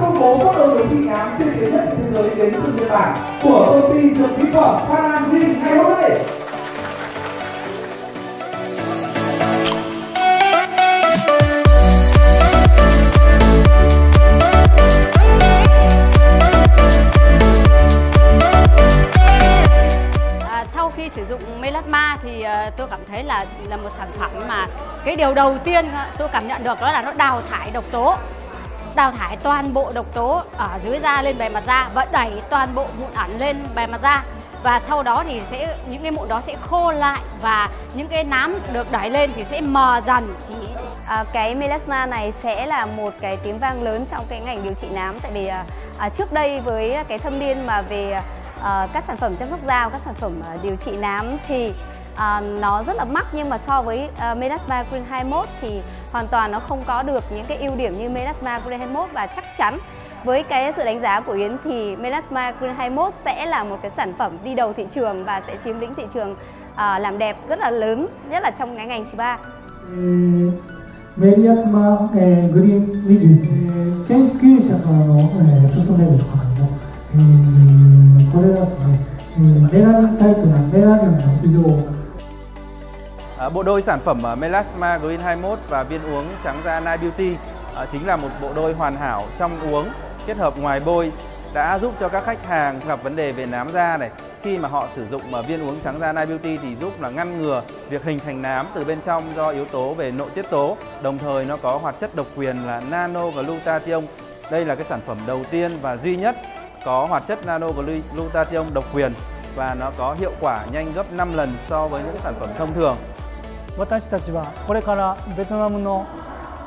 công bố các đội điều trị nám tiên tiến nhất thế giới đến từ Nhật Bản của công ty dược mỹ phẩm Phan Green ngày hôm nay. À, khi sử dụng melasma thì ờ, tôi cảm thấy là là một sản phẩm mà cái điều đầu tiên ờ, tôi cảm nhận được đó là nó đào thải độc tố đào thải toàn bộ độc tố ở dưới da lên bề mặt da và đẩy toàn bộ mụn ẩn lên bề mặt da. Và sau đó thì sẽ những cái mụn đó sẽ khô lại và những cái nám được đẩy lên thì sẽ mờ dần. Chỉ À, cái melasma này sẽ là một cái tiếng vang lớn trong cái ngành điều trị nám. Tại vì à, à, trước đây với cái thâm niên mà về à, các sản phẩm chăm sóc da các sản phẩm à, điều trị nám thì à, nó rất là mắc nhưng mà so với à, Medasma Green 21 thì hoàn toàn nó không có được những cái ưu điểm như Medasma Green 21 và chắc chắn với cái sự đánh giá của Yến thì Melasma Green 21 sẽ là một cái sản phẩm đi đầu thị trường và sẽ chiếm lĩnh thị trường à, làm đẹp rất là lớn, nhất là trong cái ngành spa. Melasma Green 21研究者からの勧めですけども、これはですね、メラニンサイトのメラニンの色を Ờ, bộ đôi sản phẩm ờ, Melasma Green 21 và viên uống trắng da Night Beauty ờ, chính là một bộ đôi hoàn hảo trong uống, kết hợp ngoài bôi, đã giúp cho các khách hàng gặp vấn đề về nám da này. Khi mà họ sử dụng mà viên uống trắng da Night Beauty thì giúp là ngăn ngừa việc hình thành nám từ bên trong do yếu tố về nội tiết tố. Đồng thời nó có hoạt chất độc quyền là nano glutathione. Đây là cái sản phẩm đầu tiên và duy nhất có hoạt chất nano glutathione độc quyền và nó có hiệu quả nhanh gấp 5 lần so với những sản phẩm thông thường. 私たちはこれからベトナムの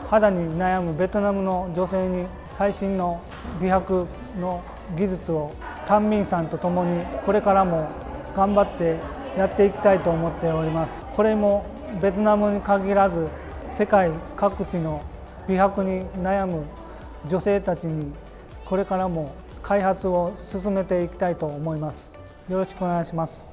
肌に悩むベトナムの女性に最新の美白の技術をタンミンさんと共にこれからも頑張ってやっていきたいと思っております。これもベトナムに限らず世界各地の美白に悩む女性たちにこれからも開発を進めていきたいと思います。よろしくお願いします。